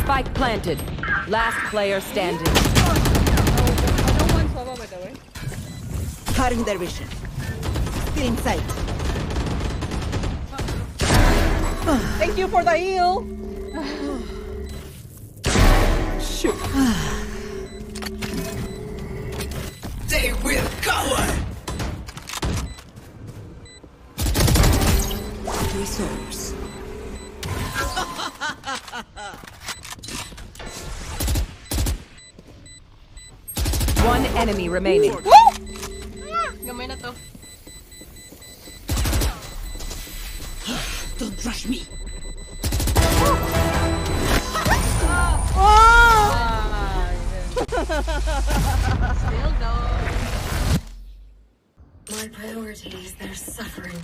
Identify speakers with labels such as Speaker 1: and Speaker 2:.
Speaker 1: Spike planted. Last player standing.
Speaker 2: I don't want Sova by the.
Speaker 3: Cutting their vision. Still in sight.
Speaker 2: Thank you for the heal.
Speaker 3: Shoot. Resource.
Speaker 1: One enemy remaining.
Speaker 4: Gamay na to.
Speaker 3: Don't rush me.
Speaker 4: Ah, Still though.
Speaker 5: My priority is their suffering.